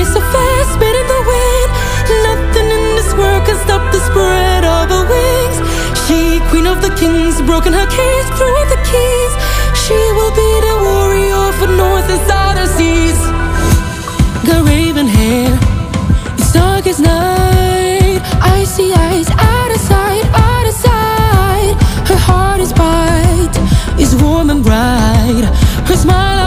running so fast, spinning the wind. Nothing in this world can stop the spread of her wings. She, queen of the kings, broken her cage, threw out the keys. She will be the warrior for north and southern seas. Got raven hair, it's dark as night. Icy eyes, out of sight, out of sight. Her heart is bright, is warm and bright. Her smile.